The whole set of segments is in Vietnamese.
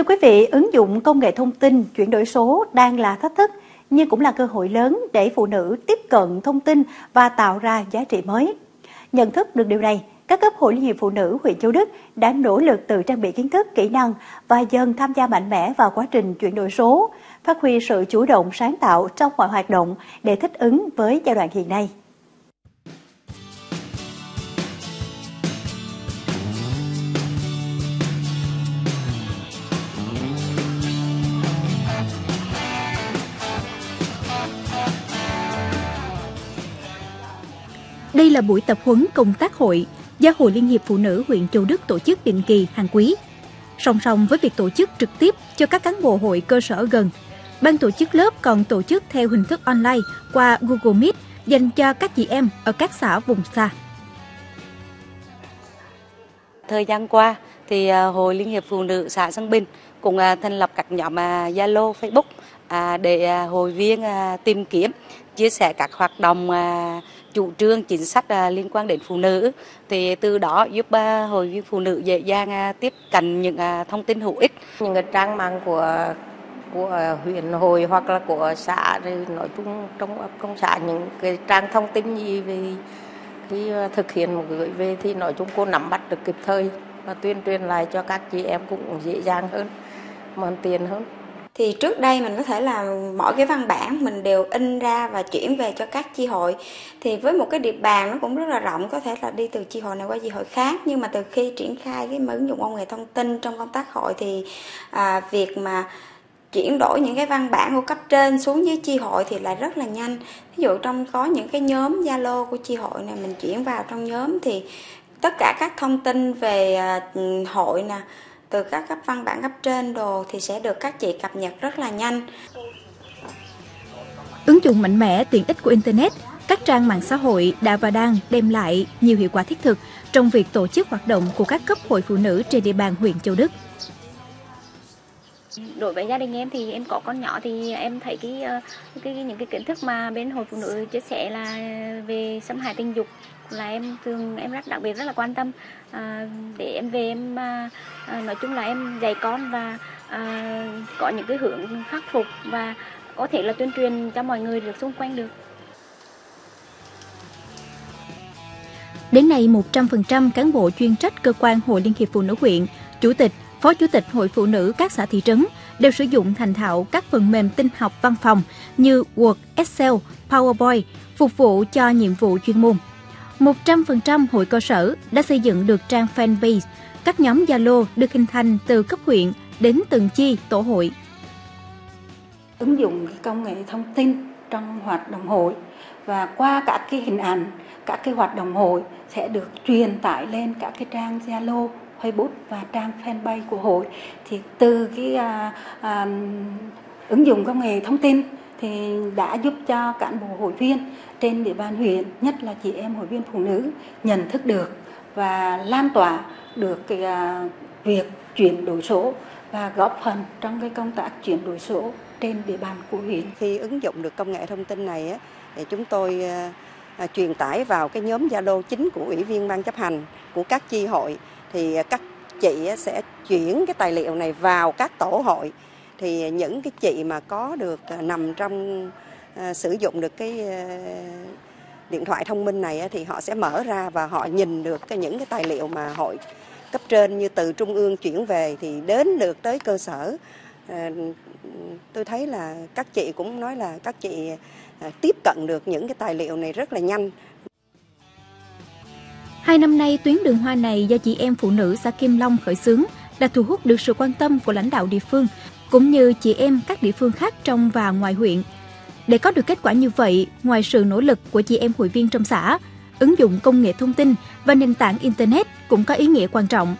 Thưa quý vị, ứng dụng công nghệ thông tin, chuyển đổi số đang là thách thức nhưng cũng là cơ hội lớn để phụ nữ tiếp cận thông tin và tạo ra giá trị mới. Nhận thức được điều này, các cấp hội Liên hiệp Phụ nữ huyện Châu Đức đã nỗ lực tự trang bị kiến thức, kỹ năng và dần tham gia mạnh mẽ vào quá trình chuyển đổi số, phát huy sự chủ động sáng tạo trong mọi hoạt động để thích ứng với giai đoạn hiện nay. Đây là buổi tập huấn công tác hội do Hội Liên hiệp Phụ nữ huyện Châu Đức tổ chức định kỳ hàng quý. Song song với việc tổ chức trực tiếp cho các cán bộ hội cơ sở gần, ban tổ chức lớp còn tổ chức theo hình thức online qua Google Meet dành cho các chị em ở các xã vùng xa. Thời gian qua thì à, Hội Liên hiệp Phụ nữ xã Sơn Bình cũng à, thành lập các nhóm à, Zalo, Facebook để hội viên tìm kiếm, chia sẻ các hoạt động chủ trương chính sách à, liên quan đến phụ nữ. Thì từ đó giúp à, hội viên phụ nữ dễ dàng à, tiếp cận những thông tin hữu ích. Những cái trang mạng của của huyện, hội hoặc là của xã rồi nói chung trong ấp xã những cái trang thông tin gì về, khi thực hiện một gửi về thì nói chung cô nắm bắt được kịp thời và tuyên truyền lại cho các chị em cũng dễ dàng hơn mòn tiền hơn thì trước đây mình có thể là mỗi cái văn bản mình đều in ra và chuyển về cho các chi hội. Thì với một cái địa bàn nó cũng rất là rộng có thể là đi từ chi hội này qua chi hội khác. Nhưng mà từ khi triển khai cái ứng dụng công nghệ thông tin trong công tác hội thì à, việc mà chuyển đổi những cái văn bản của cấp trên xuống dưới chi hội thì lại rất là nhanh. Ví dụ trong có những cái nhóm zalo của chi hội này mình chuyển vào trong nhóm thì tất cả các thông tin về à, hội nè từ các cấp văn bản cấp trên đồ thì sẽ được các chị cập nhật rất là nhanh. Ứng dụng mạnh mẽ tiện ích của Internet, các trang mạng xã hội đã và đang đem lại nhiều hiệu quả thiết thực trong việc tổ chức hoạt động của các cấp hội phụ nữ trên địa bàn huyện Châu Đức. Đối với gia đình em thì em có con nhỏ thì em thấy cái, cái, cái những cái kiến thức mà bên hội phụ nữ chia sẻ là về xâm hại tình dục là em thường em rất đặc biệt rất là quan tâm à, để em về em à, à, nói chung là em dạy con và à, có những cái hướng khắc phục và có thể là tuyên truyền cho mọi người được xung quanh được. Đến nay, 100% cán bộ chuyên trách cơ quan Hội Liên hiệp Phụ nữ huyện, Chủ tịch, Phó Chủ tịch Hội Phụ nữ các xã thị trấn đều sử dụng thành thạo các phần mềm tinh học văn phòng như Word, Excel, PowerPoint phục vụ cho nhiệm vụ chuyên môn. 100% hội cơ sở đã xây dựng được trang fanpage, các nhóm Zalo được hình thành từ cấp huyện đến từng chi tổ hội. Ứng dụng công nghệ thông tin trong hoạt động hội và qua các cái hình ảnh, các cái hoạt động hội sẽ được truyền tải lên các cái trang Zalo, Facebook và trang fanpage của hội thì từ cái à, à, ứng dụng công nghệ thông tin thì đã giúp cho cán bộ hội viên trên địa bàn huyện, nhất là chị em hội viên phụ nữ nhận thức được và lan tỏa được cái à, việc chuyển đổi số và góp phần trong cái công tác chuyển đổi số trên địa bàn của huyện. Khi ứng dụng được công nghệ thông tin này thì chúng tôi à, à, truyền tải vào cái nhóm Zalo chính của ủy viên ban chấp hành của các chi hội thì các chị sẽ chuyển cái tài liệu này vào các tổ hội thì những cái chị mà có được à, nằm trong à, sử dụng được cái à, điện thoại thông minh này thì họ sẽ mở ra và họ nhìn được cái những cái tài liệu mà hội cấp trên như từ trung ương chuyển về thì đến được tới cơ sở. À, tôi thấy là các chị cũng nói là các chị à, tiếp cận được những cái tài liệu này rất là nhanh. Hai năm nay, tuyến đường hoa này do chị em phụ nữ xã Kim Long khởi xướng đã thu hút được sự quan tâm của lãnh đạo địa phương cũng như chị em các địa phương khác trong và ngoài huyện. Để có được kết quả như vậy, ngoài sự nỗ lực của chị em hội viên trong xã, ứng dụng công nghệ thông tin và nền tảng Internet cũng có ý nghĩa quan trọng.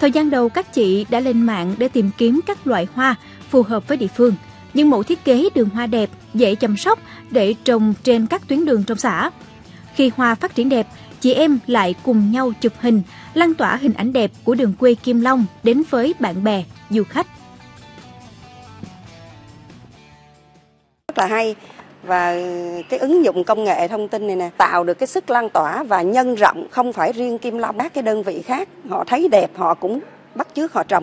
Thời gian đầu các chị đã lên mạng để tìm kiếm các loại hoa phù hợp với địa phương, nhưng mẫu thiết kế đường hoa đẹp, dễ chăm sóc để trồng trên các tuyến đường trong xã. Khi hoa phát triển đẹp, chị em lại cùng nhau chụp hình, lan tỏa hình ảnh đẹp của đường quê Kim Long đến với bạn bè, du khách. Rất là hay. Và cái ứng dụng công nghệ thông tin này nè tạo được cái sức lan tỏa và nhân rộng không phải riêng Kim Long các cái đơn vị khác. Họ thấy đẹp họ cũng bắt chước họ trồng.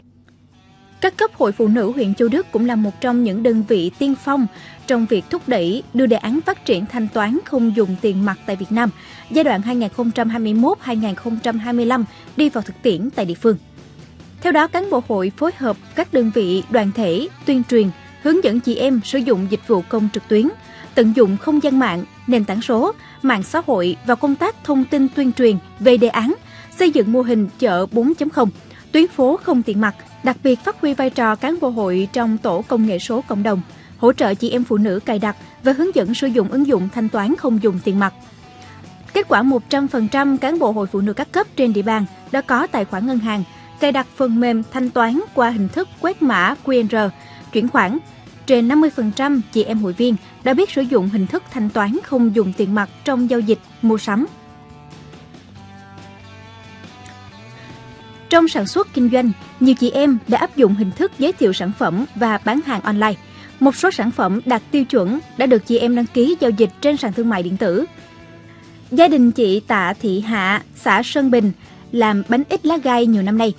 Các cấp hội phụ nữ huyện Châu Đức cũng là một trong những đơn vị tiên phong trong việc thúc đẩy đưa đề án phát triển thanh toán không dùng tiền mặt tại Việt Nam giai đoạn 2021-2025 đi vào thực tiễn tại địa phương. Theo đó, cán bộ hội phối hợp các đơn vị, đoàn thể, tuyên truyền, hướng dẫn chị em sử dụng dịch vụ công trực tuyến, tận dụng không gian mạng, nền tảng số, mạng xã hội và công tác thông tin tuyên truyền về đề án xây dựng mô hình chợ 4.0, tuyến phố không tiền mặt, đặc biệt phát huy vai trò cán bộ hội trong tổ công nghệ số cộng đồng, hỗ trợ chị em phụ nữ cài đặt và hướng dẫn sử dụng ứng dụng thanh toán không dùng tiền mặt. Kết quả 100% cán bộ hội phụ nữ các cấp trên địa bàn đã có tài khoản ngân hàng, cài đặt phần mềm thanh toán qua hình thức quét mã QR, chuyển khoản. Trên 50% chị em hội viên đã biết sử dụng hình thức thanh toán không dùng tiền mặt trong giao dịch, mua sắm. Trong sản xuất kinh doanh, nhiều chị em đã áp dụng hình thức giới thiệu sản phẩm và bán hàng online. Một số sản phẩm đạt tiêu chuẩn đã được chị em đăng ký giao dịch trên sàn thương mại điện tử. Gia đình chị Tạ Thị Hạ, xã Sơn Bình, làm bánh ít lá gai nhiều năm nay.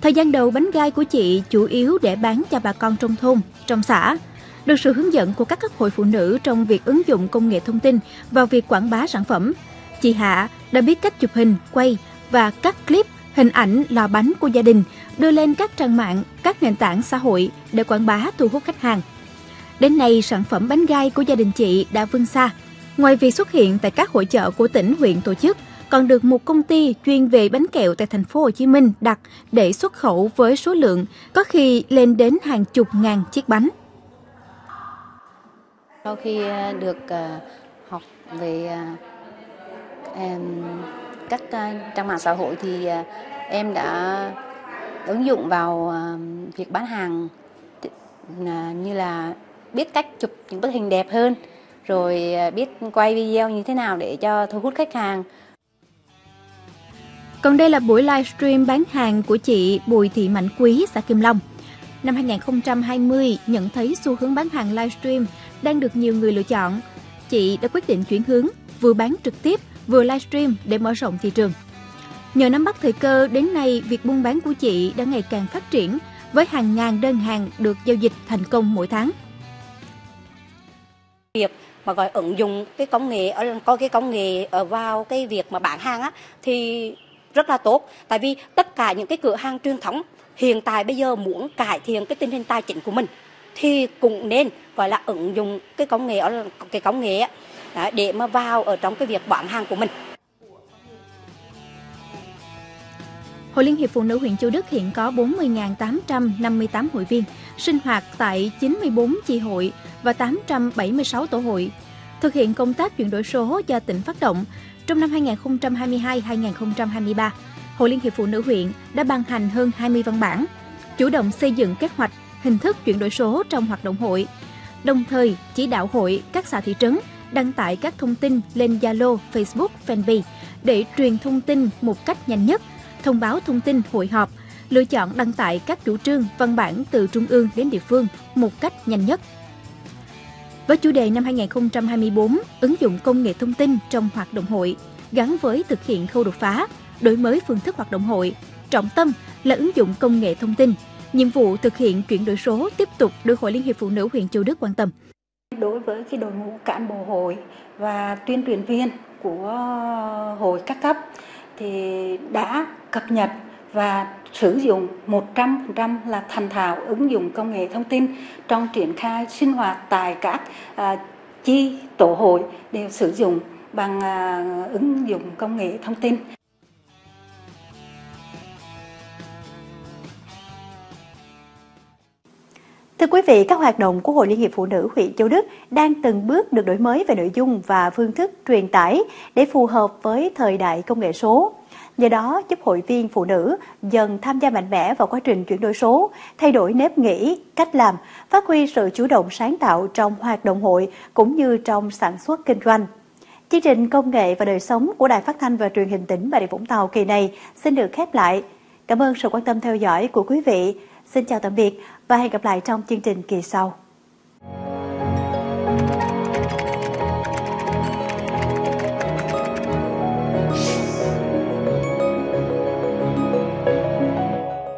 Thời gian đầu bánh gai của chị chủ yếu để bán cho bà con trong thôn, trong xã. Được sự hướng dẫn của các cấp hội phụ nữ trong việc ứng dụng công nghệ thông tin vào việc quảng bá sản phẩm, chị Hạ đã biết cách chụp hình, quay và cắt clip hình ảnh lò bánh của gia đình đưa lên các trang mạng, các nền tảng xã hội để quảng bá thu hút khách hàng. Đến nay, sản phẩm bánh gai của gia đình chị đã vươn xa. Ngoài việc xuất hiện tại các hội chợ của tỉnh, huyện tổ chức, còn được một công ty chuyên về bánh kẹo tại thành phố Hồ Chí Minh đặt để xuất khẩu với số lượng có khi lên đến hàng chục ngàn chiếc bánh. Sau khi à, được à, học về uh, các trang mạng xã hội thì em đã ứng dụng vào việc bán hàng như là biết cách chụp những bức hình đẹp hơn, rồi biết quay video như thế nào để cho thu hút khách hàng. Còn đây là buổi livestream bán hàng của chị Bùi Thị Mạnh Quý, xã Kim Long. Năm 2020, nhận thấy xu hướng bán hàng livestream đang được nhiều người lựa chọn. Chị đã quyết định chuyển hướng, vừa bán trực tiếp, vừa livestream để mở rộng thị trường. Nhờ nắm bắt thời cơ, đến nay việc buôn bán của chị đã ngày càng phát triển với hàng ngàn đơn hàng được giao dịch thành công mỗi tháng. Việc mà gọi ứng dụng cái công nghệ có cái công nghệ ở vào cái việc mà bán hàng á thì rất là tốt tại vì tất cả những cái cửa hàng truyền thống hiện tại bây giờ muốn cải thiện cái tình hình tài chính của mình thì cũng nên gọi là ứng dụng cái công nghệ cái công nghệ à, để mà vào ở trong cái việc bán hàng của mình. Hội Liên hiệp Phụ nữ huyện Châu Đức hiện có 40.858 hội viên, sinh hoạt tại 94 chi hội và 876 tổ hội. Thực hiện công tác chuyển đổi số do tỉnh phát động, trong năm 2022-2023, Hội Liên hiệp Phụ nữ huyện đã ban hành hơn 20 văn bản, chủ động xây dựng kế hoạch, hình thức chuyển đổi số trong hoạt động hội, đồng thời chỉ đạo hội các xã thị trấn đăng tải các thông tin lên Zalo, Facebook, Fanpage để truyền thông tin một cách nhanh nhất, thông báo thông tin hội họp, lựa chọn đăng tải các chủ trương, văn bản từ trung ương đến địa phương một cách nhanh nhất. Với chủ đề năm 2024, ứng dụng công nghệ thông tin trong hoạt động hội, gắn với thực hiện khâu đột phá, đổi mới phương thức hoạt động hội, trọng tâm là ứng dụng công nghệ thông tin. Nhiệm vụ thực hiện chuyển đổi số tiếp tục được Hội Liên hiệp Phụ nữ huyện Châu Đức quan tâm. Đối với cái đội ngũ cán bộ hội và tuyên truyền viên của hội các cấp thì đã cập nhật và sử dụng 100% là thành thạo ứng dụng công nghệ thông tin trong triển khai sinh hoạt tại các à, chi tổ hội đều sử dụng bằng à, ứng dụng công nghệ thông tin. Thưa quý vị, các hoạt động của Hội Liên hiệp Phụ nữ huyện Châu Đức đang từng bước được đổi mới về nội dung và phương thức truyền tải để phù hợp với thời đại công nghệ số. Nhờ đó giúp hội viên phụ nữ dần tham gia mạnh mẽ vào quá trình chuyển đổi số, thay đổi nếp nghĩ, cách làm, phát huy sự chủ động sáng tạo trong hoạt động hội cũng như trong sản xuất kinh doanh. Chương trình Công nghệ và đời sống của Đài Phát thanh và Truyền hình tỉnh Bà Rịa Vũng Tàu kỳ này xin được khép lại. Cảm ơn sự quan tâm theo dõi của quý vị. Xin chào tạm biệt và hẹn gặp lại trong chương trình kỳ sau.